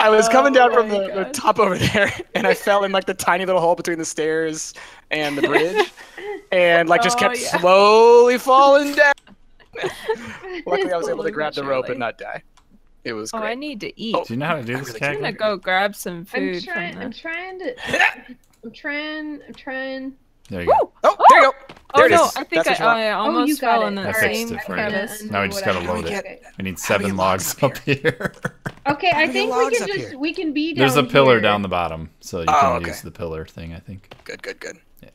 I was coming down Oh from the, the top over there, and I fell in like the tiny little hole between the stairs and the bridge, and like just Oh, kept yeah. slowly falling down. Luckily, I was able to grab the rope surely. and not die. It was Oh, I need to oh. eat. Oh. Do you know how to do this, really I'm gonna go grab some food. I'm food trying. from I'm trying to. I'm trying. I'm trying. There you go. Woo! Oh, there you go. Oh There it no. I think That's what you I, want. I Oh, almost you got fell it. in the I fixed same it for you. Now we just gotta load it. okay. We need How we seven get logs logs up here. Okay, I think we can just here? we can be down There's a pillar here. down the bottom, so you Oh, can okay. use the pillar thing, I think. Good, good, good. Yeah.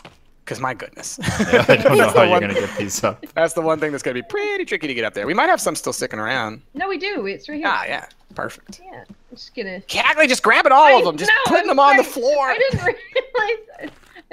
Because my goodness. Yeah, I don't know That's how the you're one- gonna get these up. That's the one thing that's gonna be pretty tricky to get up there. We might have some still sticking around. No, we do. It's right here. Ah, yeah, perfect. Yeah. I'm just gonna. Caglee, just grabbing all of them, just know, putting I'm them on the floor. I didn't realize. I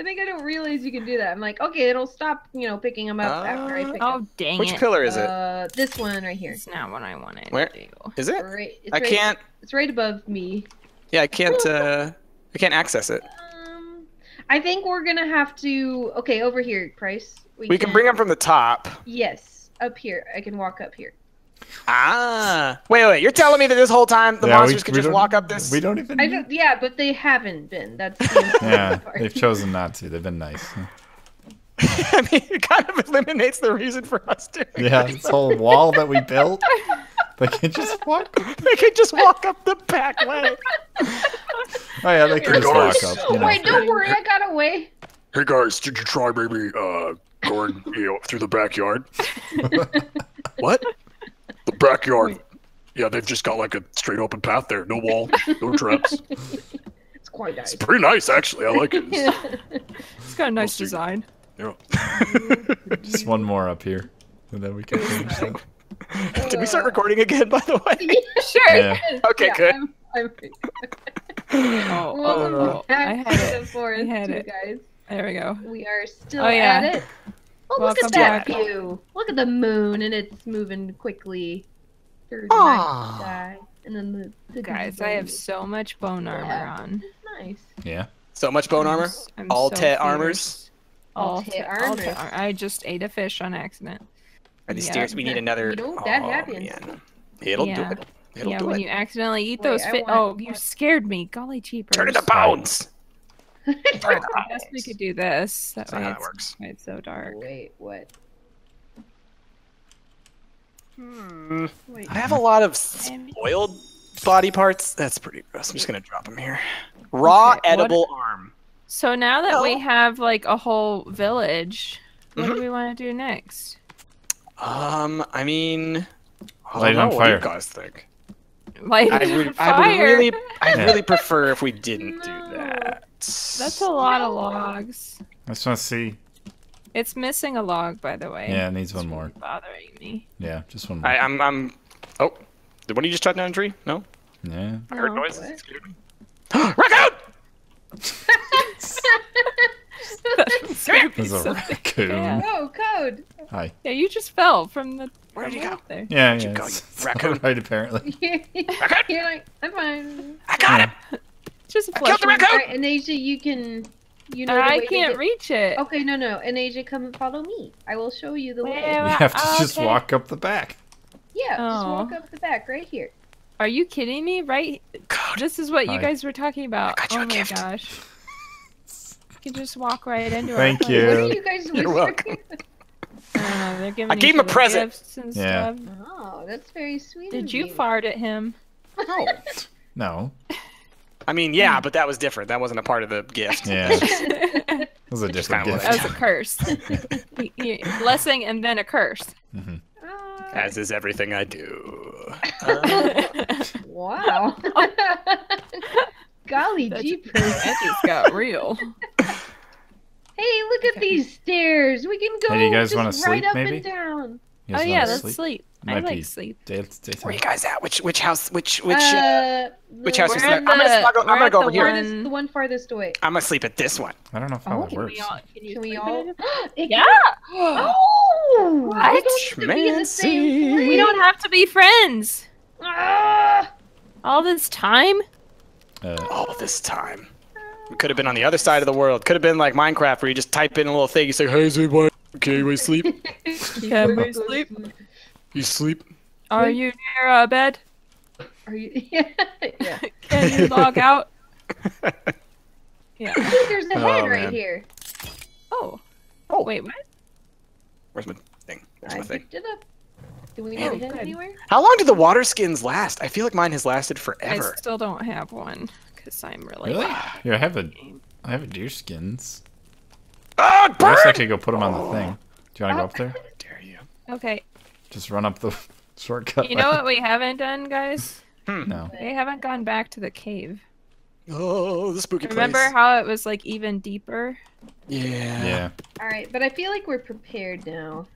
think I don't realize you can do that. I'm like, okay, it'll stop, you know, picking them up after I pick Oh them. dang Which it! pillar is it? Uh, this one right here. It's not what I wanted. Where? to do. Is it? Right. It's I right, can't. It's right above me. Yeah, I can't. Uh, I can't access it. Um, I think we're gonna have to. Okay, over here, Price. We can bring them from the top. Yes, up here. I can walk up here. Ah. Wait, wait. You're telling me that this whole time the Yeah, we- monsters could we just walk up this? We don't even. I don't. Yeah, but they haven't been. That's the Yeah, part. they've chosen not to. They've been nice. I mean, it kind of eliminates the reason for us doing Yeah, this. this whole wall that we built, they can just walk. They could just walk up the back way. Oh yeah, they can just walk up. You know. Wait, don't worry. I got away. Hey guys, did you try maybe uh going you know through the backyard? What? The backyard. Yeah, they've just got like a straight open path there. No wall, no traps. It's quite nice. It's pretty nice actually. I like it. It's- It's got a nice see. design. yeah. Just one more up here, and then we can finish that. Did we start recording again, by the way? Yeah, Sure. Yeah. Okay, Yeah, good. I'm, I'm, Oh, welcome oh, I back had to it. the forest, I had you it. guys. There we go. We are still Oh, yeah. at it. Oh, look at that back. view. Look at the moon, and it's moving quickly through the night sky. And then the, the Guys, I have so much bone armor Yeah. on. nice. Yeah. So much bone armor. I'm All so te fierce. armors. All tet te te armors. armors. I just ate a fish on accident. Are these Yeah. stairs? We need another. You know, oh, that oh, happens. man. It'll Yeah. do it. It'll yeah, do when it. you accidentally eat Wait, those I fish. Oh, you scared me. Golly jeepers. Turn into bones. I guess we could do this. That That's way not how it it's, works. why it's so dark. Wait, what? Hmm. Wait. I have a lot of spoiled body parts. That's pretty gross. I'm just gonna drop them here. Raw Okay, what- edible arm. So now that we have like a whole village, what Mhm. do we want to do next? Um, I mean, I Light don't on know. What do you fire. guys think? Like I would, I would really, I Yeah. really prefer if we didn't do that. That's a lot of logs. I just want to see. It's missing a log, by the way. Yeah, it needs one It's more. bothering me. Yeah, just one more. I, I'm, I'm. Oh, did one of you just chop down a tree? No. Yeah. I heard Oh. noises. What? It scared me. Raccoon! Scared me There's a raccoon. Yeah. Oh, code. Hi. Yeah, you just fell from the. Where'd you go? There. Yeah, Where'd yeah. you go, it's- you it's raccoon? Right, apparently. You're like, I'm fine. I got Yeah. it. Just I killed the flush. raccoon. Alright, Eneija, you can. You know the I way to can't get- reach it. Okay, no, no. Eneija, come and follow me. I will show you the way. Where- You have to Oh, just okay. walk up the back. Yeah, just Oh. walk up the back right here. Are you kidding me? Right? God. This is what you guys were talking about. got you oh a my gift. gosh. You can just walk right into it. Thank What you. are you guys You're welcome. I know. I gave him a present. gifts and Yeah. stuff. Oh, that's very sweet. Did of you you fart at him? No. No. I mean, yeah, but that was different. That wasn't a part of the gift. Yeah. that It was a different kinda gift. was a curse. He- he- Blessing and then a curse. Mhm. Ah, As is everything I do. Uh, wow. Golly That's- jeepers. That just got real. Hey, look at these stairs. We can go Hey, do you guys just wanna right sleep, up maybe? and down. Oh yeah, let's sleep? sleep. I Might like be sleep. Day, where daytime. are you guys at? Which which house? Which which? Uh, uh, which the house is We're that? at I'm gonna, I'm gonna go the over here. farthest, the one farthest away. I'm gonna sleep at this one. I don't know how Oh, it can works. Can we all, can Can we all? in it? It Yeah. Oh, What? we don't have to be in the same place. We don't have to be friends. Ah! All this time? Uh, All this time. We could have been on the other side of the world. Could have been like Minecraft, where you just type in a little thing. You say, "Hey, Zay, okay, we sleep. Can we sleep? You sleep." Are you near a bed? Are you? Yeah. yeah. Can Can you log out? Yeah. Look, there's a Oh, head right man. here. Oh. Oh. Wait, what? Where's my thing? Where's I my thing? picked it up. Do we Oh, need a head anywhere? How long do the water skins last? I feel like mine has lasted forever. I still don't have one because I'm really. Really? bad. Yeah, I have a, I have a deer skins. Ah, I guess I could go put them on the thing. Do you want to go up there? Dare you? Okay. Just run up the shortcut. You know what we haven't done, guys? Hmm. No. We haven't gone back to the cave. Oh, the spooky Remember place. how it was like even deeper? Yeah. Yeah. All right, but I feel like we're prepared now.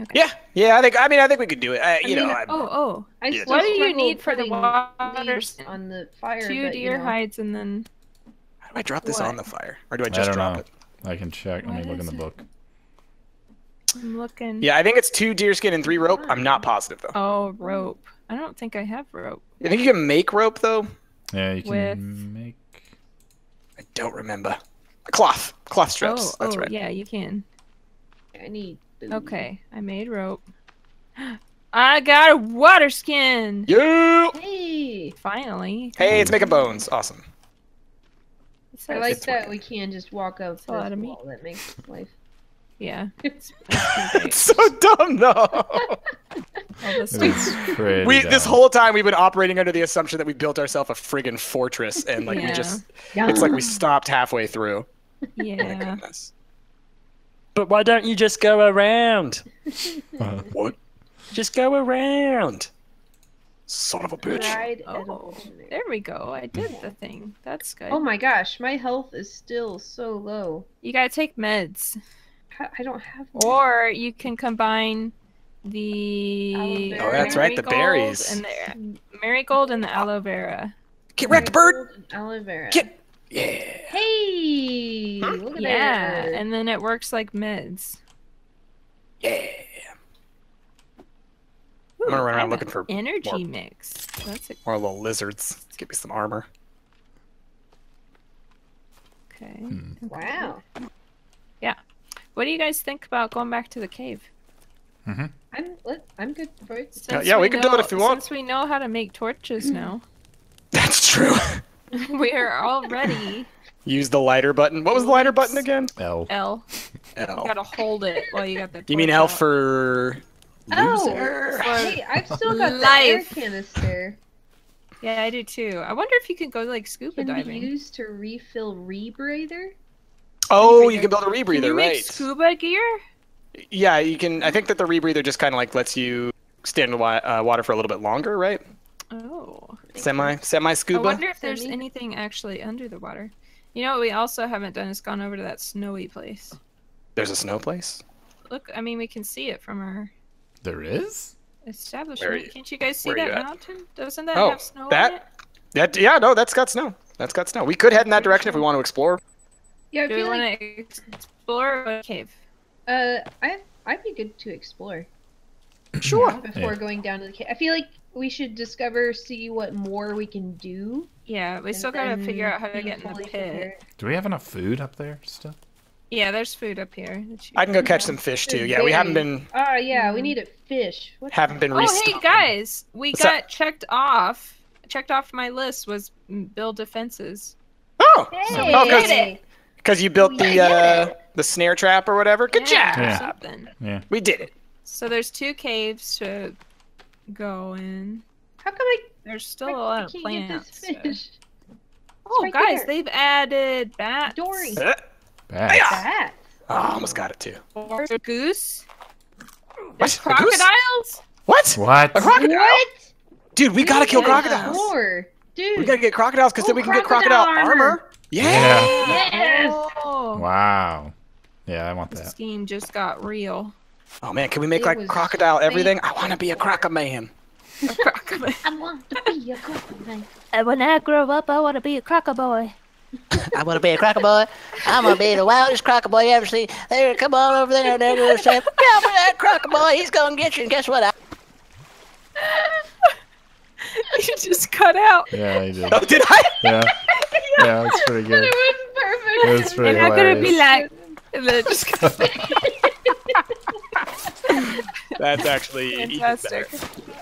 Okay. Yeah, yeah. I think. I mean, I think we could do it. I, you I know, mean, I, Oh, oh. I Yeah. What do you need for the water on the fire? Two but, deer you know. hides and then. how do I drop this What? on the fire, or do I I just don't drop know. it? I can check. Let What me look in the it? book. I'm looking. Yeah, I think it's two deer skin and three rope. I'm not positive though. Oh, rope. I don't think I have rope. I think you can make rope though. Yeah, you can With- make. I don't remember. Cloth, cloth strips. oh, That's oh, right. yeah, you can. I need. food. Okay, I made rope. I got a water skin. Yeah. Hey, Finally. Hey, it's making bones. Awesome. I like It's that working. we can just walk up a lot this of meat. wall. That makes life. Yeah. It's, it's It's so dumb though. All this It is this whole time we've been operating under the assumption that we built ourselves a friggin' fortress, and like we Yeah. just it's like we stopped halfway through. Yeah. goodness. But why don't you just go around? Uh, What? Just go around. Son of a bitch. Dried Oh, there we go. I did the thing. That's good. Oh my gosh, my health is still so low. You gotta take meds. I I don't have. Or you can combine the Aloe Oh, that's right, the berries. and the marigold and the aloe vera. Get wrecked, bird. Aloe vera. Get. Yeah. Hey, look at Yeah, that. and then it works like meds. Yeah. Ooh, I'm gonna run I around looking for energy more- mix. That's a, More little lizards. Let's get me some armor. okay. Hmm. Wow. What do you guys think about going back to the cave? Mm-hmm. I'm I'm good for it. Since yeah, we can do it if you want. Since we know how to make torches mm-hmm. now, That's true. we are all ready. Use the lighter button. What was the lighter button again? L. L. You gotta hold it while you got the. You mean torch L out. for Oh, loser? hey, I've still got the air canister. Yeah, I do too. I wonder if you can go like scuba Can be diving. used to refill rebreather. Oh, you can build a Can rebreather, you make scuba gear? Yeah, you can. I think that the rebreather just kind of like lets you stand in wa- uh, water for a little bit longer, right? Oh. Semi, semi scuba. I wonder if there's anything actually under the water. You know what we also haven't done is gone over to that snowy place. There's a snow place. Look, I mean, we can see it from our There is? establishment. you- Can't you guys see where that mountain? Doesn't that Oh, have snow that- on it? That yeah, no, that's got snow. That's got snow. We could head in that direction if we want to explore. Yeah, I Do we feel want like to explore a cave? uh, I I'd be good to explore Sure. before Yeah. going down to the cave. I feel like we should discover, see what more we can do. Yeah, we still gotta figure out how to get in the pit. prepared. Do we have enough food up there still? Yeah, there's food up here. I can go catch some fish too. Yeah, we haven't been Oh yeah, we Mm. need a fish. What haven't been Oh, hey guys, we What's got that? checked off. Checked off my list was build defenses. Oh, Hey! Oh, 'cause- Did because you built the uh, the snare trap or whatever. Good Yeah, job. Yeah. Something. Yeah. We did it. So there's two caves to go in. How come I, There's still I a lot of plants. so- Oh, right guys, there. they've added bats. Dory. Uh, Bats. That. oh, I almost got it too. Or a goose. What? There's A crocodiles. What? What? A crocodile? What? Dude, we gotta kill crocodiles. explore. Dude. We gotta get crocodiles because then Oh, we can get crocodile crocodile armor. armor. Yeah. Yes. Oh, Wow. Yeah, I want the that. scheme just got real. Oh man, can we make It like was crocodile everything? I want to be a crocoman. A crocodile. I want to be a crocodile. when I grow up, I want to be a crocodile. I want to be a cracker boy. I'm gonna be the wildest cracker boy you ever see. There, come on over there. There goes Sam. Look out for that cracker boy. He's gonna get you. And guess what? I, you just cut out. Yeah, I did. Oh, did I? Yeah. Yeah, that's pretty good. It was perfect. That's pretty And I'm gonna be like, and then it just cut That's actually even fantastic.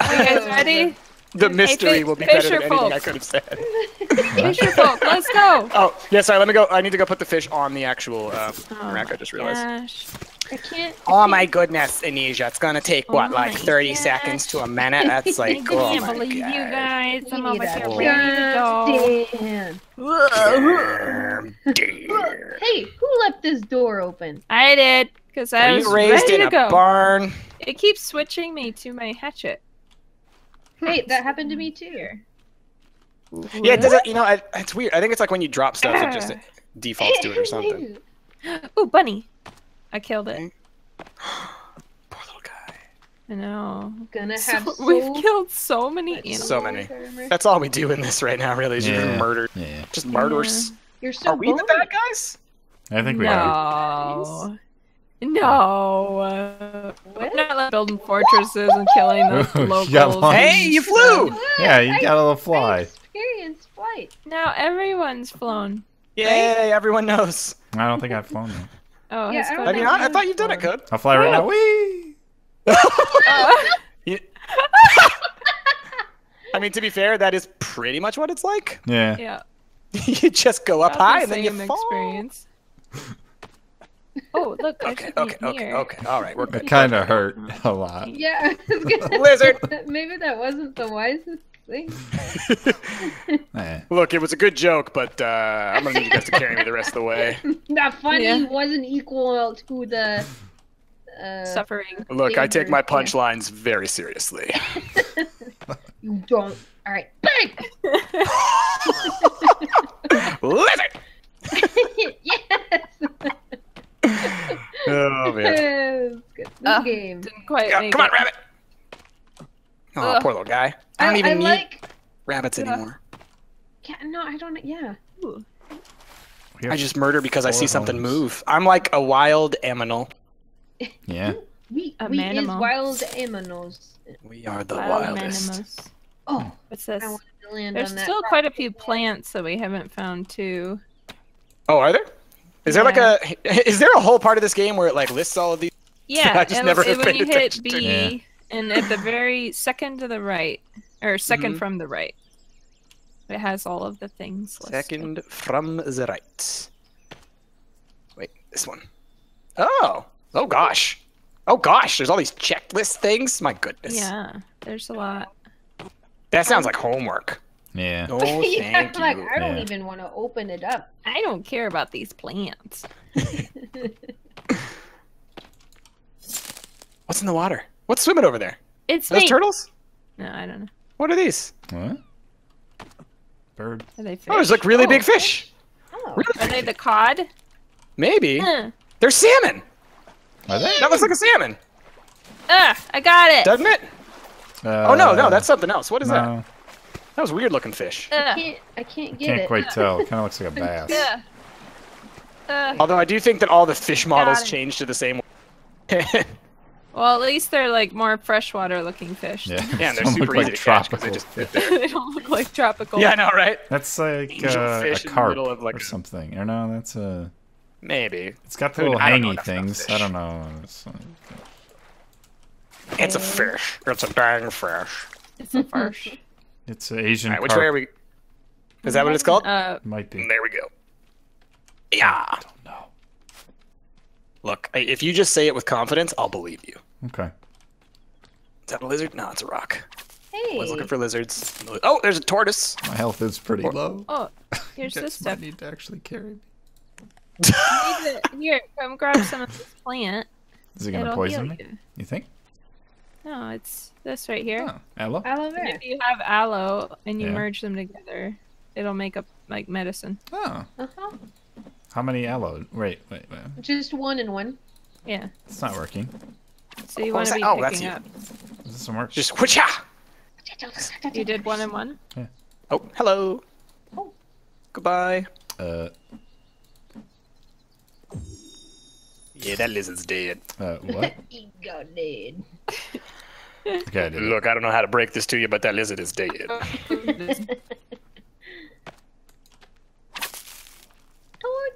Are you guys ready? The mystery fi- will be better than anything I could have said. Fisher folk, let's go. Oh, yeah, sorry, let me go. I need to go put the fish on the actual uh, Oh rack, I just realized. Gosh. I can't. Oh my goodness, Eneija, it's gonna take, Oh what, my like 30 gosh. seconds to a minute? That's like, I can't my believe you guys. I'm We over need here a ready to go. Damn. Damn, damn. Hey, who left this door open? I did, because I Were was you raised ready in to a go. barn? It keeps switching me to my hatchet. Hey, that happened to me too. Yeah, it doesn't, you know, I, it's weird. I think it's like when you drop stuff, it just defaults to it or something. Ooh, bunny. I killed it. Poor little guy. I know. Gonna So- have so we've killed so many animals. So many. That's all we do in this right now, really, is Yeah. just murder. Yeah. Just murderers. You're so Are we the bad guys? I think we are. No. No. Uh, What? we're not like building fortresses and killing the locals. lost. Hey, you flew! Yeah, you I- got a little I fly. experienced flight. Now everyone's flown. Yay, everyone knows. I don't think I've flown yet. Oh, Yeah, has I don't Cody Have you not? I thought you've done it, oh. Code. I'll fly right now. Oh. Whee! Oh. I mean, to be fair, that is pretty much what it's like. Yeah. yeah. you just go up about the high and then you same fall. experience. Oh, look. Okay, I okay, okay, here. okay. All right, we're It kind of hurt a lot. Yeah, I was gonna Lizard. Maybe that wasn't the wisest thing. Look, it was a good joke, but uh, I'm gonna need you guys to carry me the rest of the way. That funny Yeah. wasn't equal to the. Uh, Suffering. Look, I take my Danger, yeah. punchlines very seriously. you don't. All right, bang! Lizard. yes. Oh man. Good. This Ah. game. Didn't quite Yeah, make come on, rabbit. Oh, Ugh. poor little guy. I don't I, even I need like. rabbits Yeah. anymore. Yeah, no, I don't. Yeah. Ooh. I just murder because I see Four something homes. move. I'm like a wild aminal. Yeah. We A we is wild aminals. We are the Wild wildest. Manimus. Oh, hmm. What's this? I wanted to land There's on that. still quite a few plants that we haven't found too. Oh, are there? Is there like a? Is there a whole part of this game where it like lists all of these? Yeah, I just it- never it- when paid you hit B, to it. And at the very second to the right, or 2nd Mhm. from the right, it has all of the things. listed. Second from the right. Wait, this one. Oh, oh gosh, oh gosh. There's all these checklist things. My goodness. Yeah, there's a lot. That sounds like homework. Yeah. Oh, yeah, thank I'm like, you. I don't Yeah. even want to open it up. I don't care about these plants. What's in the water? What's swimming over there? It's Those me. turtles? No, I don't know. What are these? What? Bird. Are they fish? Oh, there's like really Oh, big fish. Oh, Are they the cod? Maybe. Huh. They're salmon. Are they? That looks like a salmon, Ah, I got it. doesn't it? Uh, Oh no, no, that's something else. What is that? no, That was a weird looking fish. I Uh, can't. I can't get it. Can't quite tell. It kind of looks like a bass. uh, uh, Although I do think that all the fish models it. changed to the same. well, at least they're like more freshwater looking fish. Yeah. Yeah, and they're Some super look easy like to catch 'cause they tropical just fit fish. there. they don't look like tropical. yeah, I know, right? That's like uh, a fish carp of, like, or a- something. Or no, that's a. Maybe. It's got the Who- little I don't know hangy things. I don't know. It's, It's a fish. It's a dang fish. It's a fish. it's an Asian All right, which carp. way are we? Is that what it's called? Uh, Might be. There we go. Yeah. No. Look, if you just say it with confidence, I'll believe you. Okay. Is that a lizard? No, it's a rock. Hey. Always looking for lizards. Oh, there's a tortoise. My health is pretty low. oh, here's this Might stuff. need to actually carry me. To- Here, come grab some of this plant. Is it gonna It'll poison me? you. You think? No, it's this right here. Oh, aloe. Aloe And vera. if you have aloe and you Yeah. merge them together, it'll make up like medicine. Oh, Uh-huh. How many aloe? Wait, wait, wait. Just one and one. Yeah. It's not working. So you want to be that? Oh, that's picking you. up. Is this some work? Just whoocha. You did one and one. Yeah. Oh, hello. Oh. Goodbye. Uh, Yeah, that lizard's dead. uh, what? He got dead. Okay, I did it. Look, I don't know how to break this to you, but that lizard is dead.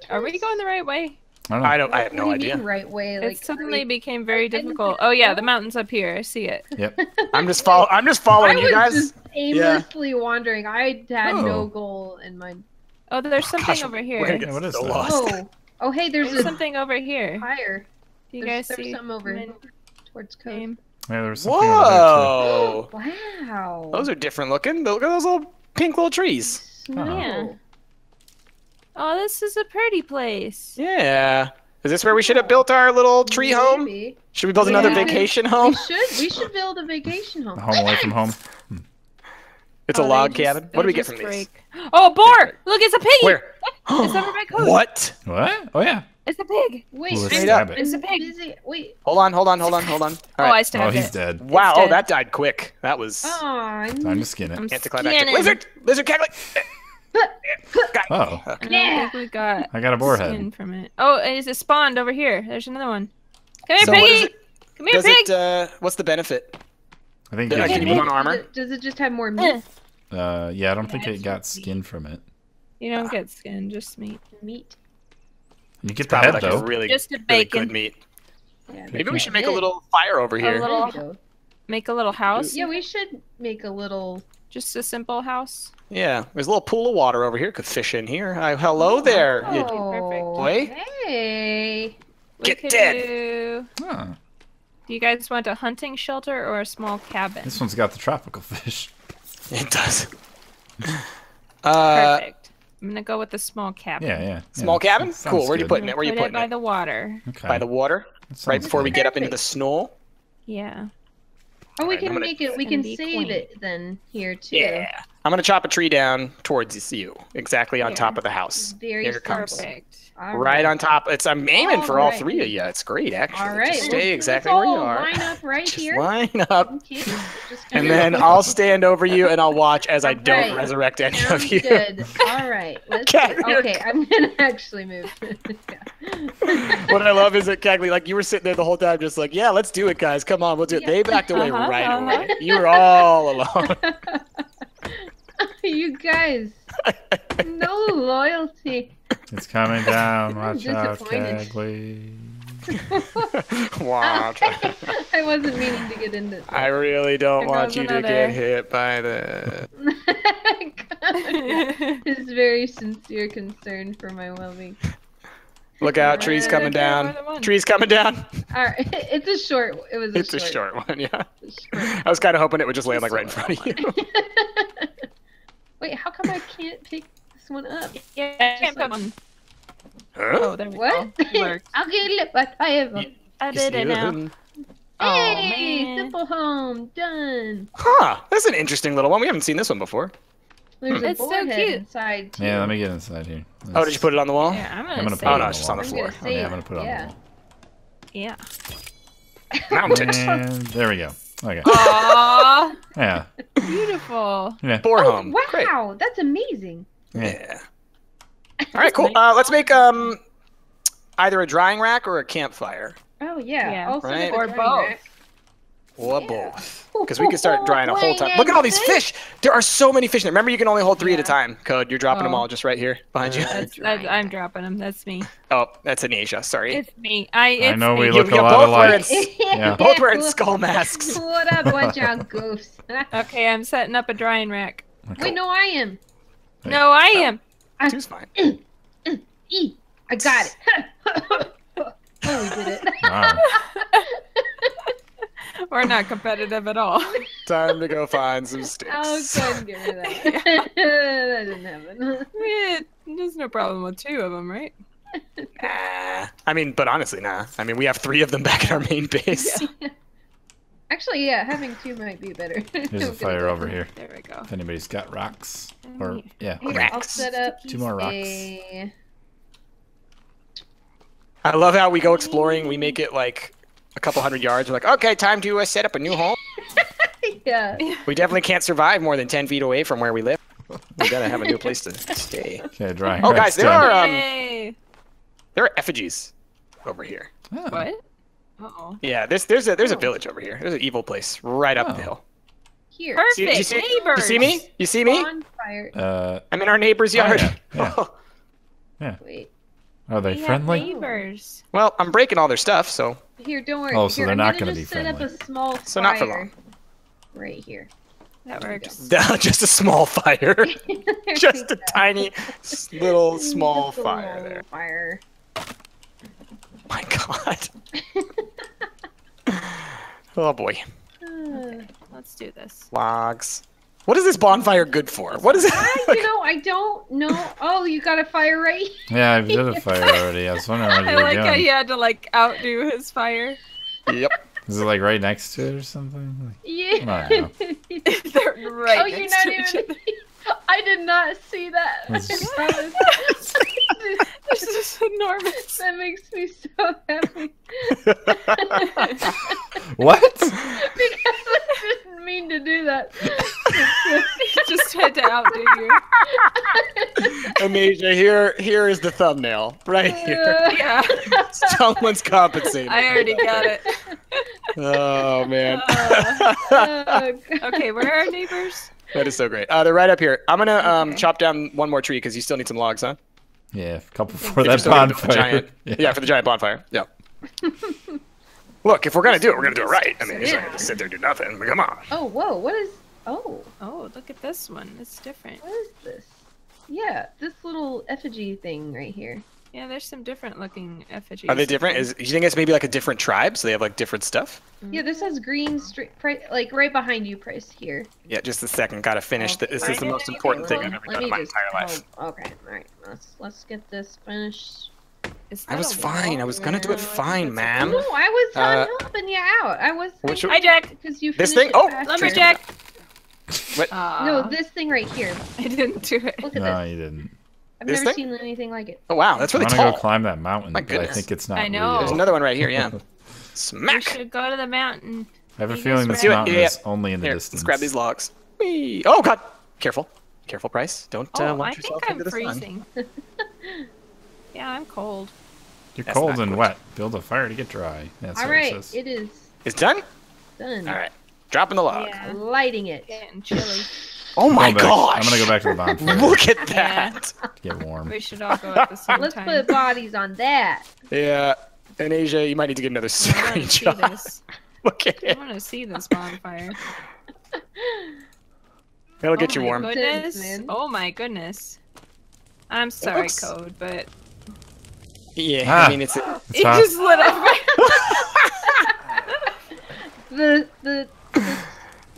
Are we going the right way? I don't know. I don't. I have no What do you idea. mean right way? Like it suddenly right- became very difficult. Oh yeah, the mountain's up here. I see it. Yep. I'm just follow. I'm just following was you guys. just aimlessly wandering. I had Oh. no goal in mind. Oh, there's oh, something Gosh, over here. gonna what is so that? lost. Oh, oh, hey, there's, There's a something over here. Higher. Do you there's, guys there's see? some over Come in. towards code. Aim. Yeah, there was something over there Whoa! Wow. Those are different looking. Look at those little pink little trees. Snow. Yeah. Oh, this is a pretty place. Yeah. Is this where we should have built our little tree home? Should we build another Yeah. vacation We should. We should build a vacation home. too. Home away from home. It's a Oh, they log just- cabin. What do we get just from these? Oh, a boar! Look, it's a piggy! Where? It's over by code. What? What? Oh yeah. It's a pig. Wait, Well, let's I'm- it. It's a I'm pig. busy- Wait. Hold on, hold on, hold on, hold on. Oh, All Oh, I right. stabbed Oh, he's it. dead. wow. Oh, dead. that died quick. That was Oh, I'm... Time to skin it. I'm anticlimactic. skinning. Lizard! Lizard cackling! Oh, I don't Yeah. think we got I got a boar head. from it. Oh, and it's spawned over here. There's another one. Come here, So piggy! it? Come here, Does pig! it, uh, what's the benefit? I think. Did I it can you you put on armor? Does it, does it just have more meat? Uh, yeah, I don't think it got it's skin from it. You don't get skin, just meat. meat? You get the head like a though. really, Just a really good meat. Yeah, Maybe we should make a little fire over A here. little- There you go. Make a little house. Yeah, we should make a little. Just a simple house. Yeah, there's a little pool of water over here. Could fish in here. Hi, hello there. you- perfect. Boy. Hey. We Get dead. Do... Huh. do you guys want a hunting shelter or a small cabin? This one's got the tropical fish. It does. Uh, Perfect. I'm gonna go with the small cabin. Yeah, yeah. Small yeah, cabin? Cool, where you good. putting it? Where you Put putting by it? the water. Okay. By the water, right before we get up into the snow. Yeah. Oh, we Alright, I'm can gonna- make it. We can save queen. it then here too. Yeah. I'm gonna chop a tree down towards you, exactly on Here. top of the house. Very Here it comes. Perfect. All Right on top. It's I'm aiming for all Alright. three of you. It's great, actually. All right. Just stay let's exactly where you all are. Line up right Just here. line up, Okay. And then I'll stand over you and I'll watch as I don't Alright. resurrect any Sounds of you. good. All right. Let's. Cat, you're- okay, I'm gonna actually move. what I love is that Caglee, like you were sitting there the whole time, just like, yeah, let's do it, guys. Come on, we'll do it. Yeah. They backed away Uh-huh, right uh-huh. away. You were all alone. You guys, no loyalty. It's coming down. I'm Watch out, disappointed. Caglee. Wow. I wasn't meaning to get into. I really don't There want goes you to get hit by the. His very sincere concern for my well-being. Look out! Trees coming down. more than one. Trees coming down. All right, it's a short. It was a It's a short. short one, yeah. it's a short. I was kind of hoping it would just land like right in front of you. Wait, how come I can't pick this one up? yeah, I can't like- put one. Huh? Oh, there we What? go. It. I'll get it, but I have. a- I did it now. Oh, Hey, man. simple home done. Huh? That's an interesting little one. We haven't seen this one before. There's It's so cute. inside too. Yeah, let me get inside here. Oh, did you put it on the wall? Yeah, I'm gonna, I'm gonna save put Oh it no, on it's just on the oh, I'm floor. Oh, yeah, save I'm gonna put it on yeah. the wall. Yeah. Mounted. And there we go. Okay. Aww, Yeah. beautiful. Yeah. Boar Oh, home. Great. wow, that's amazing. Yeah. All right, cool. Uh, let's make um either a drying rack or a campfire, Oh yeah. Yeah. Also Right. Or both. rack. Or Yeah. both. Because we could start drying a whole Playing time. Look at all these fish. fish. There are so many fish in there. Remember, you can only hold three at a time. Code. You're dropping them Oh. all just right here behind you. That's, that's, I'm dropping them. That's me. Oh, that's an Asia. Sorry. It's me. I. It's know we me. look You- you a lot both alike. wearing Yeah. Both wearing skull masks. What up, watch out, goofs? Okay, I'm setting up a drying rack. Wait, no, I am. Hey. No, I am. Oh, two's fine. I got it. oh, we did it. Wow. We're not competitive at all. Time to go find some Oh, sticks. couldn't give me that. that didn't happen. Yeah, There's no problem with two of them, right? Ah, I mean, but honestly, nah. I mean, we have three of them back at our main base. Actually, yeah, having two might be better. There's a fire over here. There we go. If anybody's got rocks. Or, yeah. Here, I'll set up Two more rocks. a. I love how we go exploring. We make it like a couple hundred yards. We're like, okay, time to uh, set up a new home. Yeah. We definitely can't survive more than 10 feet away from where we live. We gotta have a new place to stay. Okay, dry. Oh, guys, there done. are um, Yay! there are effigies over here. Oh. What? Uh-oh. Yeah, there's there's a there's a village over here. There's an evil place right up Oh. the hill. Here. See- Perfect. you see, Neighbors. You see me? You see me? Bonfire. Uh, I'm in our neighbor's Oh, yard. yeah, yeah. Wait. Are they We have friendly? neighbors. Well, I'm breaking all their stuff, so Here, don't worry. Oh, so here, they're I'm not gonna gonna be just set up a friendly. small fire So not for long. right here. That There works. just a small fire. Just a tiny, little, small Just a fire little there. Fire. My God. oh boy, Uh, Let's do this. logs. What is this bonfire good for? What is it? I, you know, I don't know. Oh, you got a fire right here. Yeah, I've did a fire already. I was wondering what I you were like how doing. he had to like outdo his fire. yep. Is it like right next to it or something? Yeah. They're right oh, you're not to each even. Other. I did not see that. I It's- promise. This is enormous. that makes me so happy. What? because I didn't mean to do that. He just had to outdo you. Eneija, here, here is the thumbnail. Right here. Yeah, Someone's compensating. I already got it. Oh, man. Uh, God. okay, where are our neighbors? That is so great. Uh, they're right up here. I'm gonna um, chop down one more tree because you still need some logs, huh? Yeah, a couple for that still gonna the bonfire. Giant, yeah. for the giant bonfire. Yeah. Look, if we're gonna do it, we're gonna do it right. I mean, it's not gonna sit there and do nothing. I mean, come on. oh, whoa! What is? Oh, Oh, look at this one. It's different. what is this? Yeah, this little effigy thing right here. Yeah, there's some different looking effigies. Are they different? Is you think it's maybe like a different tribe, so they have like different stuff? Yeah, this has green straight, pri- like right behind you, Price here. Yeah, just a second. Gotta finish. The, this is the most important thing I've ever Let done in my just- entire life. oh, okay, all right. Let's let's get this finished. I was fine. wall? I was gonna do it fine, that's ma'am. No, I was not Uh, helping you out. I was Which- Hi, Jack. because you This finished thing? Oh. Lumberjack. What? Aw, No, this thing right here. I didn't do it. Look at No, this. you didn't. I've This never thing? seen anything like it. Oh wow, that's really I really want to tall. go climb that mountain, My but I think it's not I know. There's another one right here. Yeah. We Smack. should go to the mountain. I have a feeling this ready? mountain Yeah, yeah. is only in the Here, distance. let's grab these logs. Whee! Oh god, careful, careful, Price. Don't uh, Oh, I launch think yourself I'm into the sun. freezing. yeah, I'm cold. You're That's cold and good. wet. Build a fire to get dry. That's All what right, it says. it is It's done. done. All right, dropping the log. Yeah, Lighting it. getting chilly. Oh my Go back. gosh! I'm gonna go back to the bonfire Look at that. to get warm. We should all go at the same Let's time. put bodies on that. Yeah. Eneija, you might need to get another I want screenshot. this. Look at it. I want to see this bonfire. It'll get oh you my warm. Goodness. Oh my goodness. I'm sorry, looks- code, but Yeah, Ah. I mean it's. it It's hot. just lit up. The the the,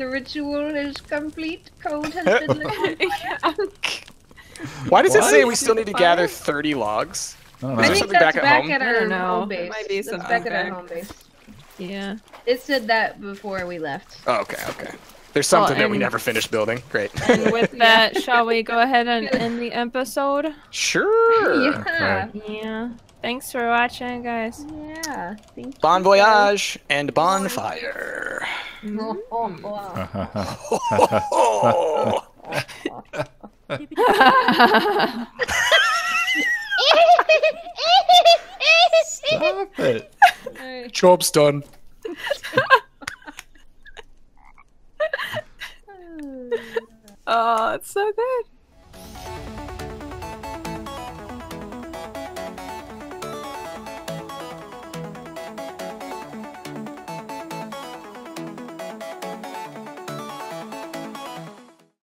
the ritual is complete. Code has been lit. Why does it say we still need to gather 30 logs? I don't know. I there think something that's back back, at home? at I our don't know. home There base. might be something back at our home base. yeah. It said that before we left. Oh, okay, okay. There's something that we never finished building. Great. And with that, shall we go ahead and end the episode? Sure. Yeah. Yeah. Thanks for watching, guys. Yeah. Thank Bon you. voyage and bonfire. Oh, oh, wow. Oh. Stop it. Alright. Job's done. oh, it's so good.